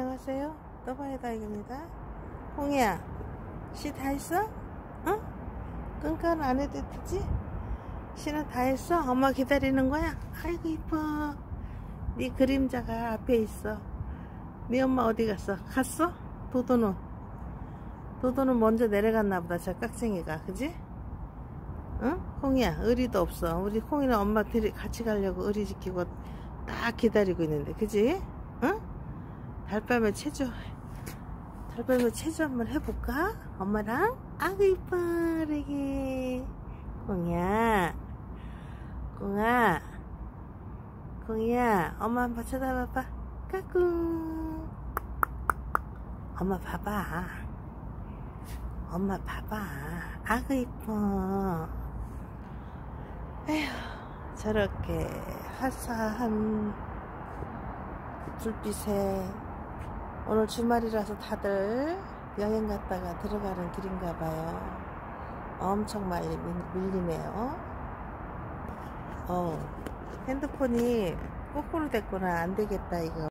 안녕하세요. 떠봐야다이입니다. 홍이야, 시 다 했어? 어? 끈끈 안 해도 되지? 시는 다 했어? 엄마 기다리는 거야? 아이고 이뻐. 네 그림자가 앞에 있어. 네 엄마 어디 갔어? 갔어? 도도는? 도도는 먼저 내려갔나 보다. 저 깍쟁이가. 그지? 응? 홍이야, 의리도 없어. 우리 홍이는 엄마 데리 같이 가려고 의리 지키고 딱 기다리고 있는데. 그지? 응? 달밤에 체조. 달밤에 체조 한번 해볼까? 엄마랑? 아구 이뻐르게. 공이야. 공아 공이야 엄마 한번 쳐다봐봐. 까꿍. 엄마 봐봐. 엄마 봐봐. 아구 이뻐. 에휴 저렇게 화사한 불빛에 오늘 주말이라서 다들 여행 갔다가 들어가는 길인가 봐요. 엄청 많이 밀리네요. 어, 핸드폰이 거꾸로 됐구나. 안 되겠다, 이거.